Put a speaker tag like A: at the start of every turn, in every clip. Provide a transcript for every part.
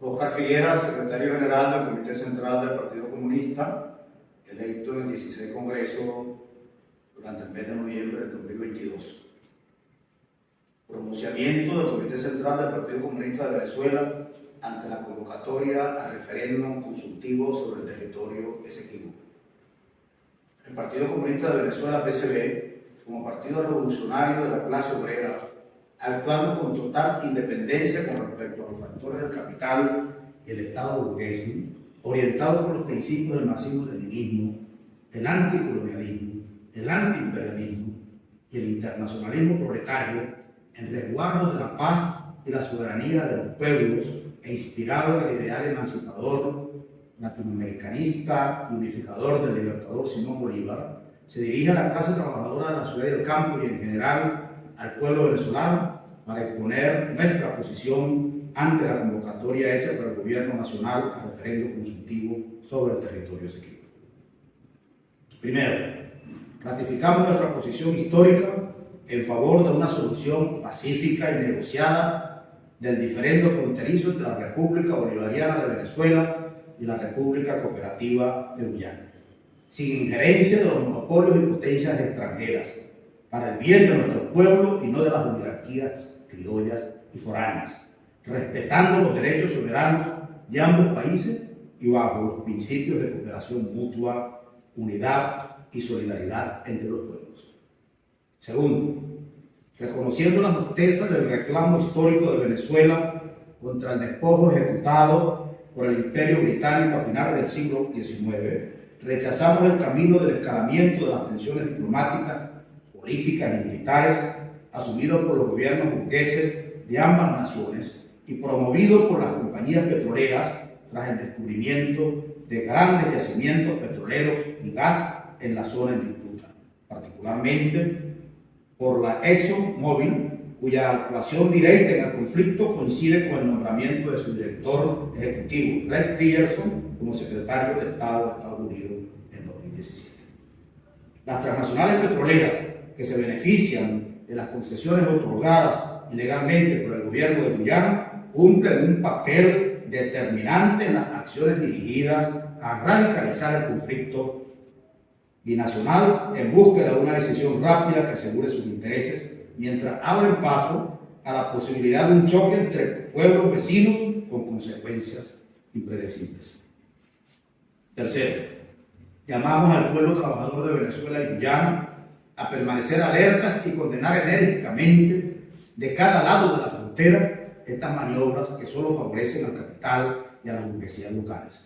A: Oscar Figuera, secretario general del Comité Central del Partido Comunista, electo en el 16 Congreso durante el mes de noviembre del 2022. Pronunciamiento del Comité Central del Partido Comunista de Venezuela ante la convocatoria a referéndum consultivo sobre el territorio Esequibo. El Partido Comunista de Venezuela, PCB, como partido revolucionario de la clase obrera, actuando con total independencia con respecto a los factores del capital y el Estado burgués, orientado por los principios del marxismo-leninismo, el anticolonialismo, el antiimperialismo y el internacionalismo proletario, en resguardo de la paz y la soberanía de los pueblos e inspirado en el ideal emancipador, latinoamericanista unificador del libertador Simón Bolívar, se dirige a la clase trabajadora de la ciudad del campo y en general al pueblo venezolano para exponer nuestra posición ante la convocatoria hecha por el Gobierno Nacional al referendo consultivo sobre el territorio esequibo. Primero, ratificamos nuestra posición histórica en favor de una solución pacífica y negociada del diferendo fronterizo entre la República Bolivariana de Venezuela y la República Cooperativa de Guyana, sin injerencia de los monopolios y potencias extranjeras, para el bien de nuestro pueblo y no de las oligarquías criollas y foráneas, respetando los derechos soberanos de ambos países y bajo los principios de cooperación mutua, unidad y solidaridad entre los pueblos. Segundo, reconociendo la justeza del reclamo histórico de Venezuela contra el despojo ejecutado por el Imperio Británico a finales del siglo XIX, rechazamos el camino del escalamiento de las tensiones diplomáticas políticas y militares asumidos por los gobiernos burgueses de ambas naciones y promovidos por las compañías petroleras tras el descubrimiento de grandes yacimientos petroleros y gas en la zona en disputa, particularmente por la ExxonMobil, cuya actuación directa en el conflicto coincide con el nombramiento de su director ejecutivo, Red Tillerson, como secretario de Estado de Estados Unidos en 2017. Las transnacionales petroleras que se benefician de las concesiones otorgadas ilegalmente por el gobierno de Guyana cumplen un papel determinante en las acciones dirigidas a radicalizar el conflicto binacional en búsqueda de una decisión rápida que asegure sus intereses, mientras abren paso a la posibilidad de un choque entre pueblos vecinos con consecuencias impredecibles. Tercero, llamamos al pueblo trabajador de Venezuela y Guyana a permanecer alertas y condenar enérgicamente de cada lado de la frontera estas maniobras que solo favorecen al capital y a las burguesías locales.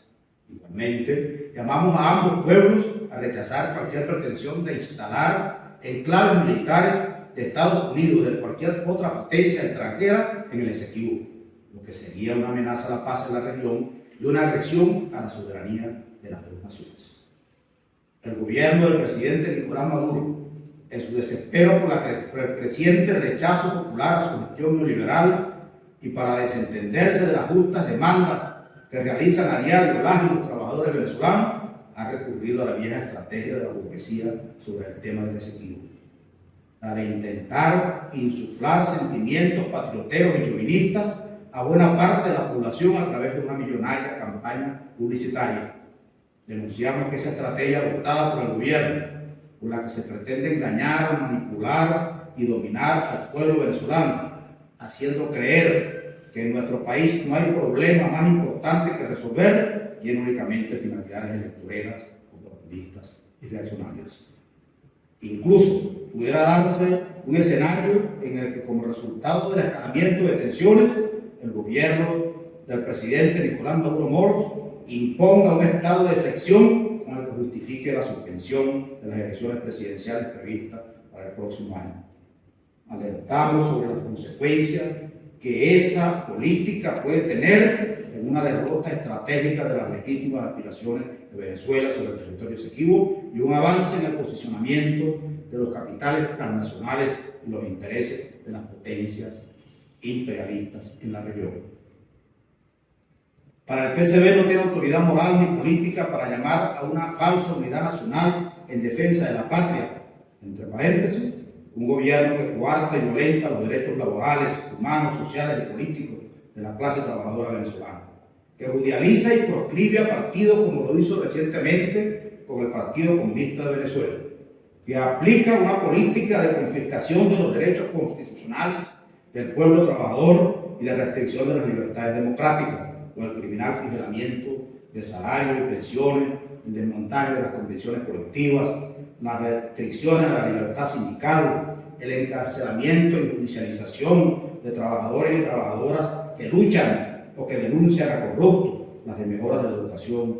A: Igualmente, llamamos a ambos pueblos a rechazar cualquier pretensión de instalar enclaves militares de Estados Unidos de cualquier otra potencia extranjera en el Esequibo, lo que sería una amenaza a la paz en la región y una agresión a la soberanía de las dos naciones. El gobierno del presidente Nicolás Maduro en su desespero por, el creciente rechazo popular a su gestión neoliberal y para desentenderse de las justas demandas que realizan a diario las y los trabajadores venezolanos, ha recurrido a la vieja estrategia de la burguesía sobre el tema del desequilibrio. La de intentar insuflar sentimientos patrioteros y chauvinistas a buena parte de la población a través de una millonaria campaña publicitaria. Denunciamos que esa estrategia adoptada por el gobierno con la que se pretende engañar, manipular y dominar al pueblo venezolano, haciendo creer que en nuestro país no hay problema más importante que resolver y en únicamente finalidades electoreras, populistas y reaccionarias. Incluso pudiera darse un escenario en el que como resultado del escalamiento de tensiones, el gobierno del presidente Nicolás Maduro Moros imponga un estado de excepción justifique la suspensión de las elecciones presidenciales previstas para el próximo año. Alertamos sobre las consecuencias que esa política puede tener en una derrota estratégica de las legítimas aspiraciones de Venezuela sobre el territorio esequivo y un avance en el posicionamiento de los capitales transnacionales y los intereses de las potencias imperialistas en la región. Para el PCB no tiene autoridad moral ni política para llamar a una falsa unidad nacional en defensa de la patria. Entre paréntesis, un gobierno que coarta y violenta los derechos laborales, humanos, sociales y políticos de la clase trabajadora venezolana. que judicializa y proscribe a partidos como lo hizo recientemente con el Partido Comunista de Venezuela, que aplica una política de confiscación de los derechos constitucionales del pueblo trabajador y de restricción de las libertades democráticas, con el criminal congelamiento de salarios y pensiones, el desmontaje de las convenciones colectivas, las restricciones a la libertad sindical, el encarcelamiento y judicialización de trabajadores y trabajadoras que luchan o que denuncian a corruptos, las mejoras de la educación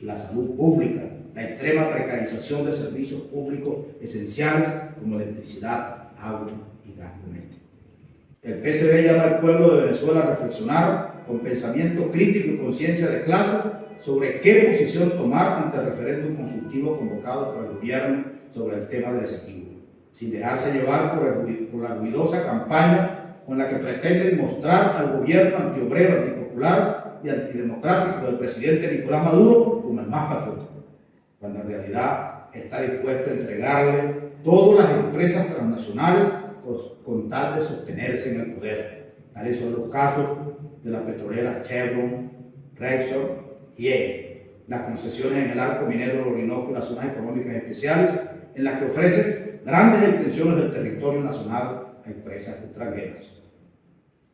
A: y la salud pública, la extrema precarización de servicios públicos esenciales como electricidad, agua y gas doméstico. El PCB llama al pueblo de Venezuela a reflexionar con pensamiento crítico y conciencia de clase sobre qué posición tomar ante el referéndum consultivo convocado por el gobierno sobre el tema del desequilibrio sin dejarse llevar por, la ruidosa campaña con la que pretenden mostrar al gobierno antiobrero, antipopular y antidemocrático del presidente Nicolás Maduro como el más patriota, cuando en realidad está dispuesto a entregarle todas las empresas transnacionales con tal de sostenerse en el poder. Tales son los casos de las petroleras Chevron, Repsol y EE, las concesiones en el arco minero del Orinoco y las zonas económicas especiales, en las que ofrecen grandes extensiones del territorio nacional a empresas extranjeras.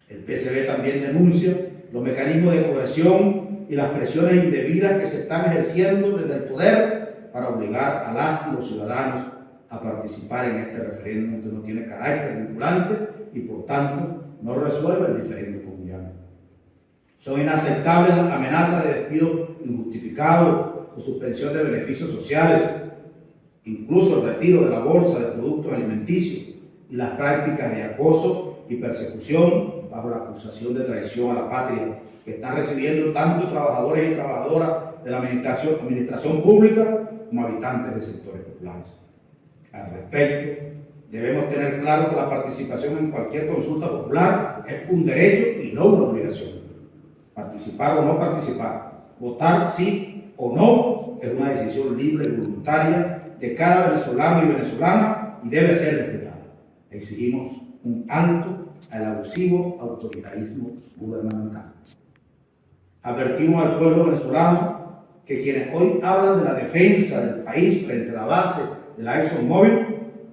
A: El PCB también denuncia los mecanismos de coerción y las presiones indebidas que se están ejerciendo desde el poder para obligar a las y los ciudadanos a participar en este referéndum que no tiene carácter vinculante y por tanto no resuelve el diferendo. Son inaceptables las amenazas de despido injustificado o suspensión de beneficios sociales incluso el retiro de la bolsa de productos alimenticios y las prácticas de acoso y persecución bajo la acusación de traición a la patria que están recibiendo tanto trabajadores y trabajadoras de la administración, administración pública como habitantes de sectores populares. Al respecto, debemos tener claro que la participación en cualquier consulta popular es un derecho y no una obligación. Participar o no participar, votar sí o no, es una decisión libre y voluntaria de cada venezolano y venezolana y debe ser respetada. Exigimos un alto al abusivo autoritarismo gubernamental. Advertimos al pueblo venezolano que quienes hoy hablan de la defensa del país frente a la base de la ExxonMobil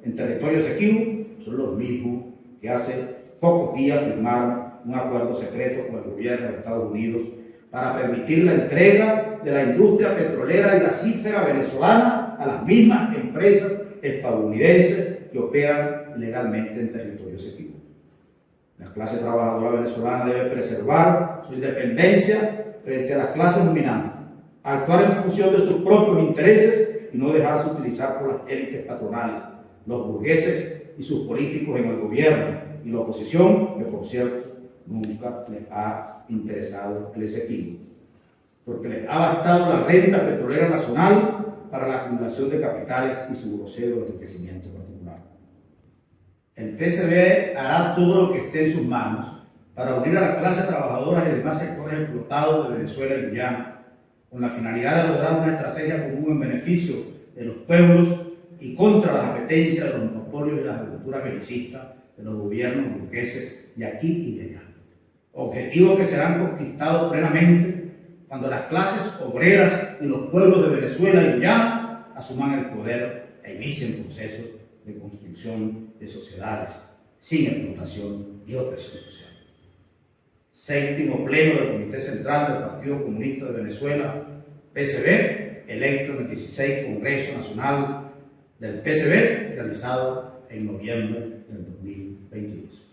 A: en territorio Esequibo son los mismos que hace pocos días firmaron un acuerdo secreto con el gobierno de Estados Unidos para permitir la entrega de la industria petrolera y gasífera venezolana a las mismas empresas estadounidenses que operan legalmente en territorio sectivo. La clase trabajadora venezolana debe preservar su independencia frente a las clases dominantes, actuar en función de sus propios intereses y no dejarse utilizar por las élites patronales, los burgueses y sus políticos en el gobierno y la oposición, que por cierto nunca les ha interesado el exequivo, porque les ha bastado la renta petrolera nacional para la acumulación de capitales y su grosero enriquecimiento particular. El PCB hará todo lo que esté en sus manos para unir a las clases trabajadoras y demás sectores explotados de Venezuela y Guyana, con la finalidad de lograr una estrategia común en beneficio de los pueblos y contra las apetencias de los monopolios y las agriculturas belicistas de los gobiernos burgueses de aquí y de allá. Objetivos que serán conquistados plenamente cuando las clases obreras y los pueblos de Venezuela y Guyana asuman el poder e inicien procesos de construcción de sociedades sin explotación y opresión social. Séptimo pleno del Comité Central del Partido Comunista de Venezuela, PCB, electo en el 16 Congreso Nacional del PCB, realizado en noviembre del 2022.